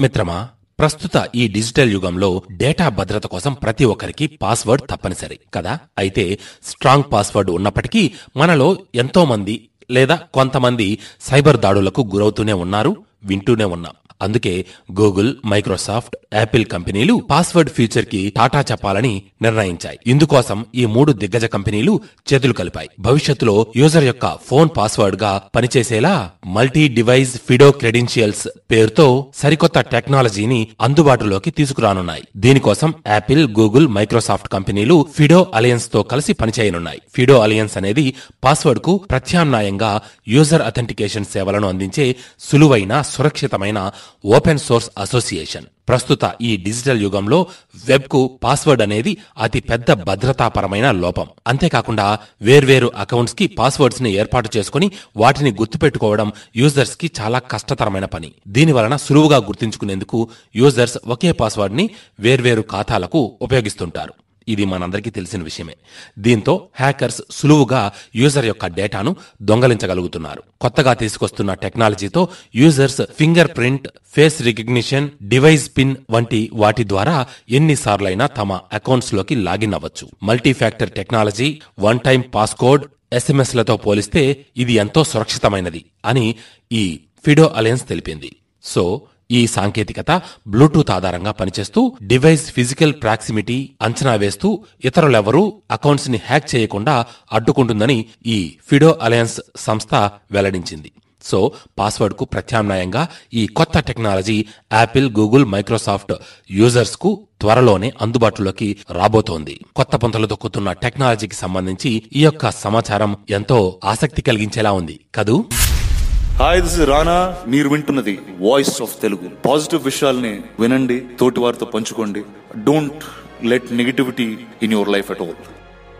మిత్రమా ప్రస్తుత ఈ డిజిటల్ యుగంలో డేటా భద్రత కోసం ప్రతి ఒక్కరికి పాస్వర్డ్ తప్పనిసరి కదా? అయితే స్ట్రాంగ్ పాస్వర్డ్ ఉన్నప్పటికీ మనలో ఎంతో మంది లేదా కొంతమంది సైబర్ దాడులకు గురవుతూనే ఉన్నారు వింటూనే ఉన్నాం. అందుకే గూగుల్ మైక్రోసాఫ్ట్ యాపిల్ కంపెనీలు పాస్వర్డ్ ఫీచర్కి టాటా చెప్పాలని నిర్ణయించాయి. ఇందుకోసం ఈ మూడు దిగ్గజ కంపెనీలు చేతులు కలిపాయి. భవిష్యత్తులో యూజర్ యొక్క ఫోన్ పాస్వర్డ్గా పనిచేసేలా మల్టీ డివైస్ ఫిడో క్రెడెన్షియల్స్ పేరుతో సరికొత్త టెక్నాలజీని అందుబాటులోకి తీసుకురానున్నాయి. దీనికోసం యాపిల్ గూగుల్ మైక్రోసాఫ్ట్ కంపెనీలు ఫిడో అలయన్స్తో కలిసి పనిచేయనున్నాయి. ఫిడో అలయన్స్ అనేది పాస్వర్డ్కు ప్రత్యామ్నాయంగా యూజర్ అథెంటికేషన్ సేవలను అందించే సులువైన సురక్షితమైన ఓపెన్ సోర్స్ అసోసియేషన్. ప్రస్తుత ఈ డిజిటల్ యుగంలో వెబ్కు పాస్వర్డ్ అనేది అతి పెద్ద భద్రతాపరమైన లోపం. అంతేకాకుండా వేర్వేరు అకౌంట్స్కి పాస్వర్డ్స్ని ఏర్పాటు చేసుకుని వాటిని గుర్తుపెట్టుకోవడం యూజర్స్కి చాలా కష్టతరమైన పని. దీని వలన సులువుగా గుర్తుంచుకునేందుకు యూజర్స్ ఒకే పాస్వర్డ్ని వేర్వేరు ఖాతాలకు ఉపయోగిస్తుంటారు. ఇది మనందరికీ తెలిసిన విషయమే. దీంతో హ్యాకర్స్ సులువుగా యూజర్ యొక్క డేటాను దొంగలించగలుగుతున్నారు. కొత్తగా తీసుకొస్తున్న టెక్నాలజీతో users finger print face recognition device pin వంటి వాటి ద్వారా ఎన్నిసార్లైనా తమ అకౌంట్స్లోకి లాగిన్ అవ్వచ్చు. Multi factor technology one time passcode ఎస్ఎంఎస్లతో పోలిస్తే ఇది ఎంతో సురక్షితమైనది అని ఈ ఫిడో అలయన్స్ తెలిపింది. సో ఈ సాంకేతికత బ్లూటూత్ ఆధారంగా పనిచేస్తూ డివైస్ ఫిజికల్ ప్రాక్సిమిటీ అంచనా వేస్తూ ఇతరులెవరూ అకౌంట్స్ని హ్యాక్ చేయకుండా అడ్డుకుంటుందని ఈ ఫిడో అలయన్స్ సంస్థ వెల్లడించింది. సో పాస్వర్డ్కు ప్రత్యామ్నాయంగా ఈ కొత్త టెక్నాలజీ యాపిల్ గూగుల్ మైక్రోసాఫ్ట్ యూజర్స్కు త్వరలోనే అందుబాటులోకి రాబోతోంది. కొత్త పుంతలు తొక్కుతున్న టెక్నాలజీకి సంబంధించి ఈ యొక్క సమాచారం ఎంతో ఆసక్తి కలిగించేలా ఉంది. కదూ? హాయ్ దిస్ రానా మీరు వింటున్నది వాయిస్ ఆఫ్ తెలుగు పాజిటివ్ విషయాల్ని వినండి తోటి వారితో పంచుకోండి. Don't let negativity in your life at all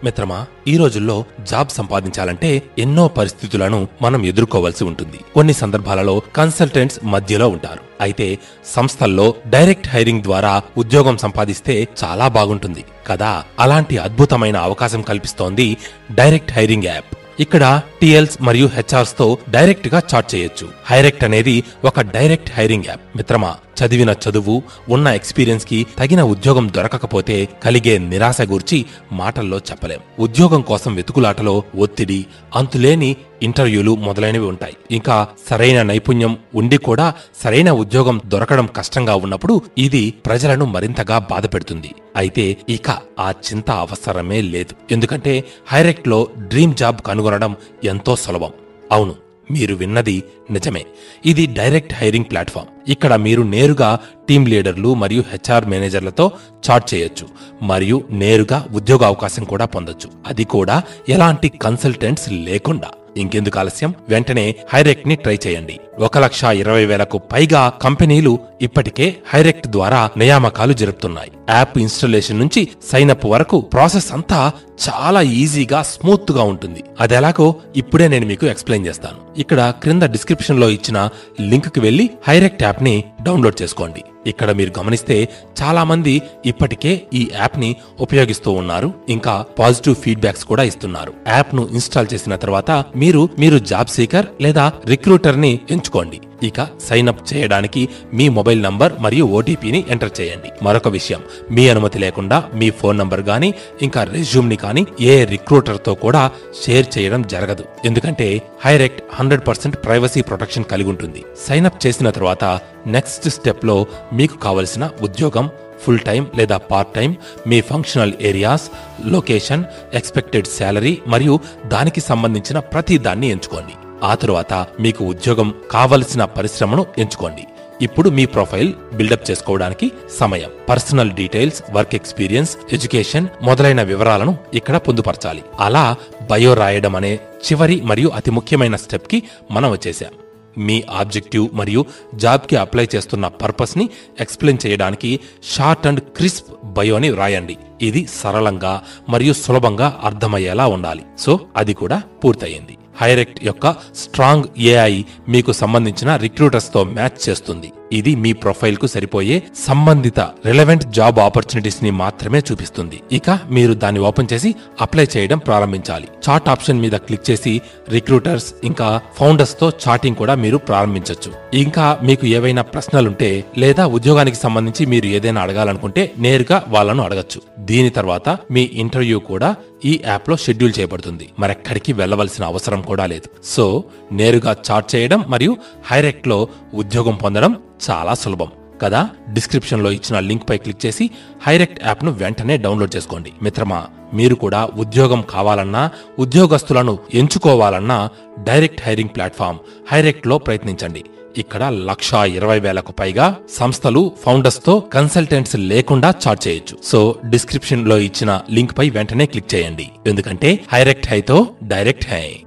మిత్రమా ఈ రోజుల్లో జాబ్ సంపాదించాలంటే ఎన్నో పరిస్థితులను మనం ఎదుర్కోవాల్సి ఉంటుంది. కొన్ని సందర్భాలలో కన్సల్టెంట్స్ మధ్యలో ఉంటారు. అయితే సంస్థల్లో డైరెక్ట్ హైరింగ్ ద్వారా ఉద్యోగం సంపాదిస్తే చాలా బాగుంటుంది. కదా అలాంటి అద్భుతమైన అవకాశం కల్పిస్తోంది డైరెక్ట్ హైరింగ్ యాప్. ఇక్కడ టిఎల్స్ మరియు హెచ్ఆర్స్తో డైరెక్ట్గా చాట్ చేయొచ్చు. హైరెక్ట్ అనేది ఒక డైరెక్ట్ హైరింగ్ యాప్. మిత్రమా చదివిన చదువు ఉన్న ఎక్స్పీరియన్స్కి తగిన ఉద్యోగం దొరకకపోతే కలిగే నిరాశ గూర్చి మాటల్లో చెప్పలేం. ఉద్యోగం కోసం వెతుకులాటలో ఒత్తిడి అంతులేని ఇంటర్వ్యూలు మొదలైనవి ఉంటాయి. ఇంకా సరైన నైపుణ్యం ఉండి కూడా సరైన ఉద్యోగం దొరకడం కష్టంగా ఉన్నప్పుడు ఇది ప్రజలను మరింతగా బాధపెడుతుంది అయితే ఇక ఆ చింత అవసరమే లేదు. ఎందుకంటే హైరెక్ట్లో డ్రీమ్ జాబ్ కనుగొనడం ఎంతో సులభం. అవును మీరు విన్నది నిజమే. ఇది డైరెక్ట్ హైరింగ్ ప్లాట్ఫామ్. ఇక్కడ మీరు నేరుగా టీమ్ లీడర్లు మరియు హెచ్ఆర్ మేనేజర్లతో చాట్ చేయొచ్చు మరియు నేరుగా ఉద్యోగ అవకాశం కూడా పొందొచ్చు. అది కూడా ఎలాంటి కన్సల్టెంట్స్ లేకుండా. ఇంకెందుకు ఆలస్యం? వెంటనే హైరెక్ట్ని ట్రై చేయండి. ఒక లక్ష ఇరవై వేలకు పైగా కంపెనీలు ఇప్పటికే హైరెక్ట్ ద్వారా నియామకాలు జరుపుతున్నాయి. యాప్ ఇన్స్టాలేషన్ నుంచి సైనప్ వరకు ప్రాసెస్ అంతా చాలా ఈజీగా స్మూత్గా ఉంటుంది. అది ఎలాగో ఇప్పుడే నేను మీకు ఎక్స్ప్లెయిన్ చేస్తాను. ఇక్కడ క్రింద డిస్క్రిప్షన్లో ఇచ్చిన లింక్కి వెళ్ళి హైరెక్ట్ యాప్ని డౌన్లోడ్ చేసుకోండి. ఇక్కడ మీరు గమనిస్తే చాలా మంది ఇప్పటికే ఈ యాప్ని ఉపయోగిస్తూ ఉన్నారు. ఇంకా పాజిటివ్ ఫీడ్బ్యాక్స్ కూడా ఇస్తున్నారు. యాప్ను ఇన్స్టాల్ చేసిన తర్వాత మీరు మీరు జాబ్ సీకర్ లేదా రిక్రూటర్ని ఎంచుకోండి ఇక సైన్ అప్ చేయడానికి మీ మొబైల్ నంబర్ మరియు ఓటీపీని ఎంటర్ చేయండి. మరొక విషయం మీ అనుమతి లేకుండా మీ ఫోన్ నంబర్ గాని ఇంకా రెజ్యూమ్ని కానీ ఏ రిక్రూటర్తో కూడా షేర్ చేయడం జరగదు. ఎందుకంటే Hirect hundred percent privacy protection కలిగి ఉంటుంది. సైన్ అప్ చేసిన తర్వాత నెక్స్ట్ స్టెప్లో మీకు కావలసిన ఉద్యోగం ఫుల్ టైం లేదా పార్ట్ టైం మీ functional areas location expected salary మరియు దానికి సంబంధించిన ప్రతి దాన్ని ఎంచుకోండి. ఆ తరువాత మీకు ఉద్యోగం కావలసిన పరిశ్రమను ఎంచుకోండి. ఇప్పుడు మీ ప్రొఫైల్ బిల్డప్ చేసుకోవడానికి సమయం. Personal details work experience education మొదలైన వివరాలను ఇక్కడ పొందుపరచాలి. అలా బయో రాయడం అనే చివరి మరియు అతి ముఖ్యమైన స్టెప్కి మనం వచ్చేసాం మీ ఆబ్జెక్టివ్ మరియు జాబ్కి అప్లై చేస్తున్న పర్పస్ని ఎక్స్ప్లెయిన్ చేయడానికి షార్ట్ అండ్ క్రిస్ప్ బయోని వ్రాయండి ఇది సరళంగా మరియు సులభంగా అర్థమయ్యేలా ఉండాలి. సో అది కూడా పూర్తయింది. హైరెక్ట్ యొక్క స్ట్రాంగ్ ఏఐ మీకు సంబంధించిన రిక్రూటర్స్తో మ్యాచ్ చేస్తుంది. ఇది మీ ప్రొఫైల్కు సరిపోయే సంబంధిత రిలవెంట్ జాబ్ ఆపర్చునిటీస్ని మాత్రమే చూపిస్తుంది. ఇక మీరు దాన్ని ఓపెన్ చేసి అప్లై చేయడం ప్రారంభించాలి. చాట్ ఆప్షన్ మీద క్లిక్ చేసి రిక్రూటర్స్ ఇంకా ఫౌండర్స్తో చాటింగ్ కూడా మీరు ప్రారంభించవచ్చు ఇంకా మీకు ఏవైనా ప్రశ్నలుంటే లేదా ఉద్యోగానికి సంబంధించి మీరు ఏదైనా అడగాలనుకుంటే నేరుగా వాళ్ళను అడగచ్చు. దీని తర్వాత మీ ఇంటర్వ్యూ కూడా ఈ యాప్లో షెడ్యూల్ చేయబడుతుంది. మరెక్కడికి వెళ్ళవలసిన అవసరం కూడా లేదు. సో నేరుగా చాట్ చేయడం మరియు హైరెక్ట్లో ఉద్యోగం పొందడం చాలా సులభం. కదా? డిస్క్రిప్షన్లో ఇచ్చిన లింక్ పై క్లిక్ చేసి హైరెక్ట్ యాప్ను వెంటనే డౌన్లోడ్ చేసుకోండి. మిత్రమా మీరు కూడా ఉద్యోగం కావాలన్నా ఉద్యోగస్తులను ఎంచుకోవాలన్నా డైరెక్ట్ హైరింగ్ ప్లాట్ఫామ్ హైరెక్ట్లో ప్రయత్నించండి. ఇక్కడ లక్షా ఇరవై వేలకు పైగా సంస్థలు ఫౌండర్స్తో కన్సల్టెంట్స్ లేకుండా చార్జ్ చేయొచ్చు. సో డిస్క్రిప్షన్లో ఇచ్చిన లింక్ పై వెంటనే క్లిక్ చేయండి. ఎందుకంటే హైరెక్ట్ హైతో డైరెక్ట్ హై.